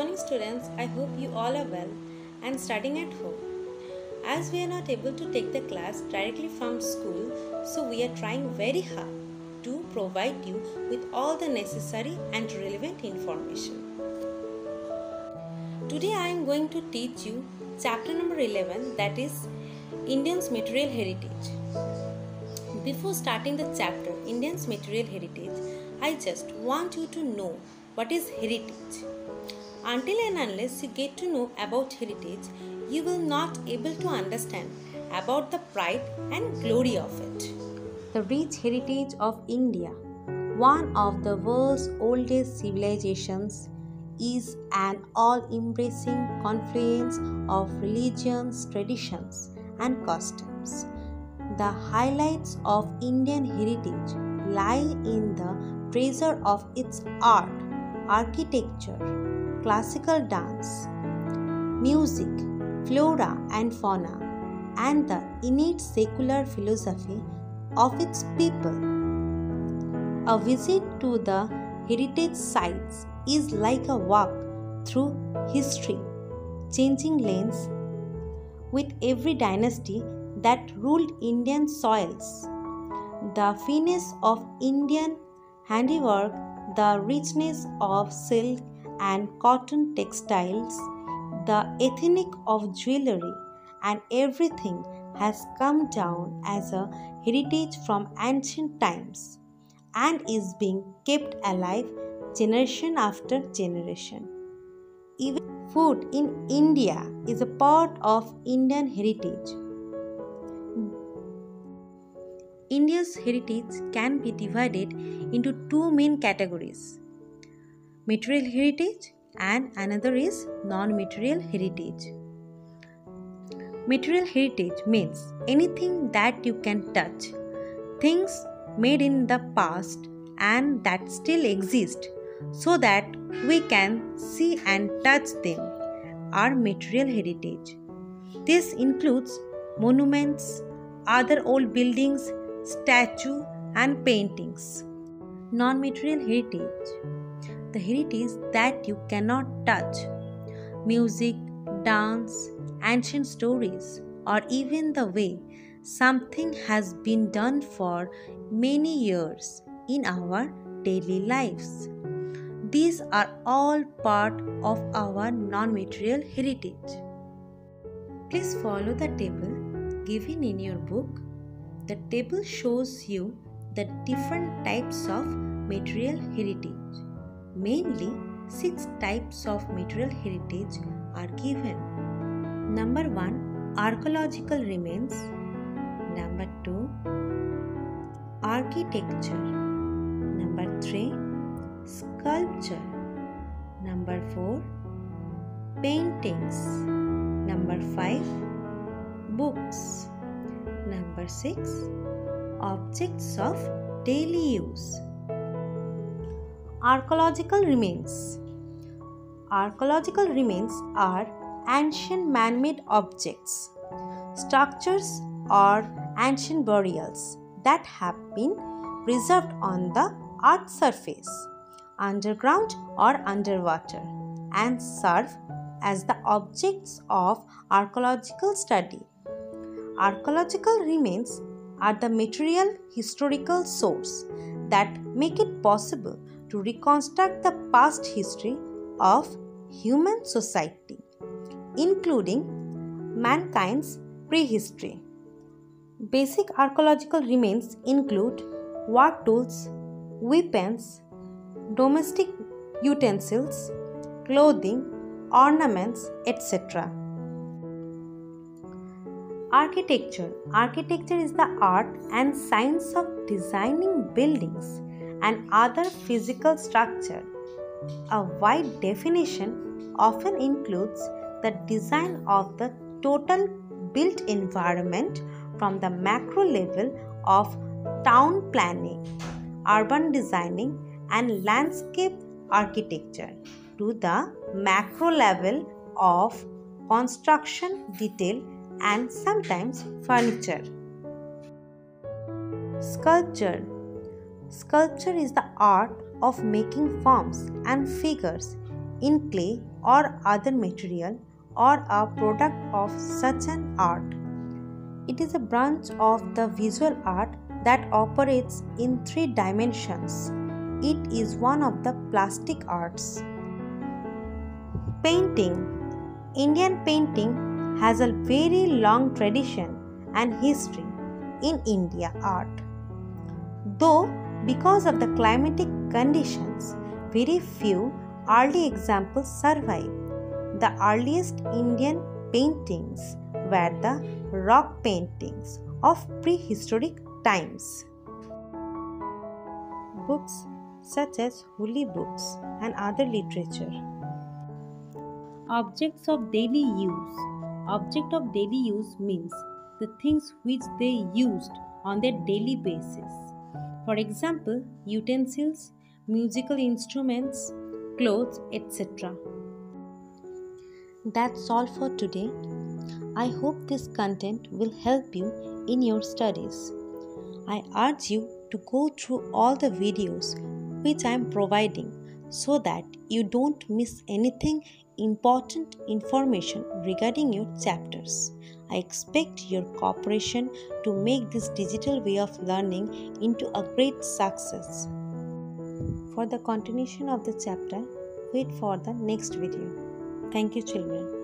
Morning, students. I hope you all are well and studying at home. As we are not able to take the class directly from school, so we are trying very hard to provide you with all the necessary and relevant information. Today I am going to teach you chapter number 11 that is Indians Material Heritage. Before starting the chapter Indians Material Heritage, I just want you to know what is heritage. Until and unless you get to know about heritage, you will not able to understand about the pride and glory of it. The rich heritage of India, one of the world's oldest civilizations, is an all-embracing confluence of religions, traditions, and customs. The highlights of Indian heritage lie in the treasure of its art, architecture, classical dance, music, flora and fauna, and the innate secular philosophy of its people. A visit to the heritage sites is like a walk through history, changing lanes with every dynasty that ruled Indian soils. The finesse of Indian handiwork, the richness of silk and cotton textiles, the ethnic of jewelry, and everything has come down as a heritage from ancient times and is being kept alive generation after generation. Even food in India is a part of Indian heritage. India's heritage can be divided into two main categories material heritage and another is non material heritage. Material heritage means anything that you can touch, things made in the past and that still exist so that we can see and touch them are material heritage. This includes monuments, other old buildings, statues, and paintings. Non material heritage the heritage that you cannot touch music, dance, ancient stories, or even the way something has been done for many years in our daily lives. These are all part of our non material heritage. Please follow the table given in your book. The table shows you the different types of material heritage. Mainly, six types of material heritage are given. Number 1 Archaeological remains. Number 2 Architecture. Number 3 Sculpture. Number 4 Paintings. Number 5 Books. Number 6 Objects of daily use. Archaeological remains. Archaeological remains are ancient man made objects, structures, or ancient burials that have been preserved on the earth's surface, underground or underwater, and serve as the objects of archaeological study. Archaeological remains are the material historical source that make it possible to reconstruct the past history of human society, including mankind's prehistory. Basic archaeological remains include war tools, weapons, domestic utensils, clothing, ornaments, etc. Architecture Architecture is the art and science of designing buildings and other physical structure. A wide definition often includes the design of the total built environment from the macro level of town planning, urban designing, and landscape architecture to the macro level of construction detail and sometimes furniture. Sculpture Sculpture is the art of making forms and figures in clay or other material or a product of such an art. It is a branch of the visual art that operates in three dimensions. It is one of the plastic arts. Painting Indian painting has a very long tradition and history in India art. Though, because of the climatic conditions, very few early examples survive. The earliest Indian paintings were the rock paintings of prehistoric times. Books such as holy books and other literature. Objects of daily use. Object of daily use means the things which they used on their daily basis. For example, utensils, musical instruments, clothes, etc. That's all for today. I hope this content will help you in your studies. I urge you to go through all the videos which I am providing so that you don't miss anything important information regarding your chapters. I expect your cooperation to make this digital way of learning into a great success. For the continuation of the chapter, wait for the next video. Thank you, children.